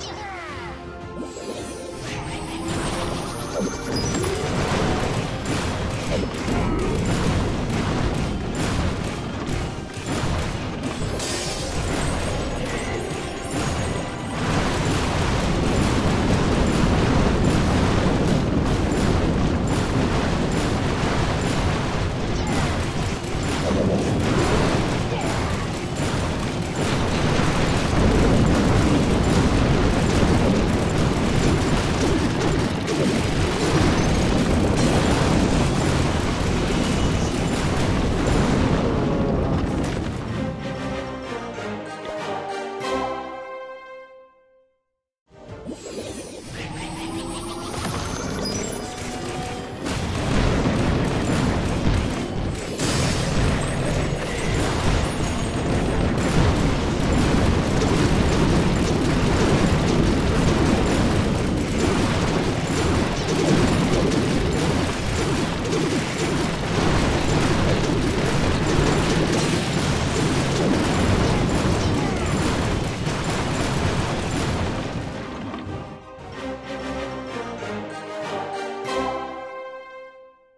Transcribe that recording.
Thank you. you